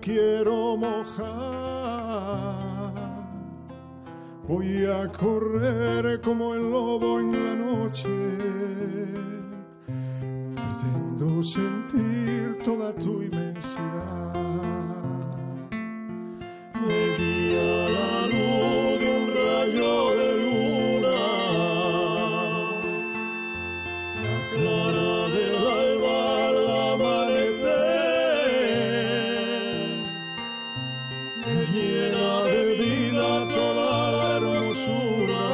quiero mojar. Voy a correr como el lobo en la noche. Pretendo sentir toda tu inmensidad. Me guía la luz de un rayo de luna. La llena de vida toda la hermosura.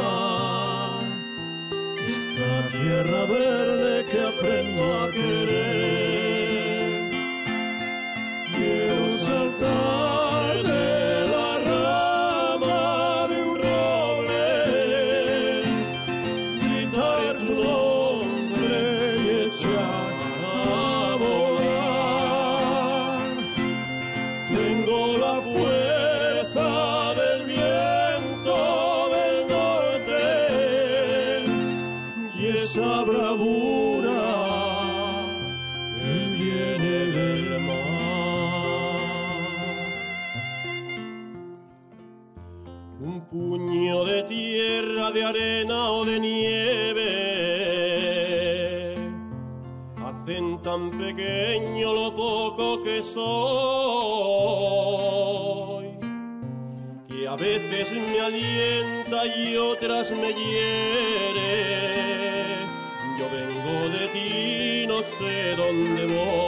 Esta tierra verde que aprendo a querer. Un puño de tierra, de arena o de nieve hacen tan pequeño lo poco que soy que a veces me alienta y otras me hiere. Yo vengo de ti, no sé dónde voy.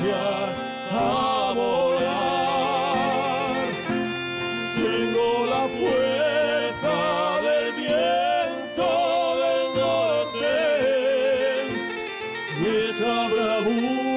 a volar. Tengo la fuerza del viento del norte y esa bravura.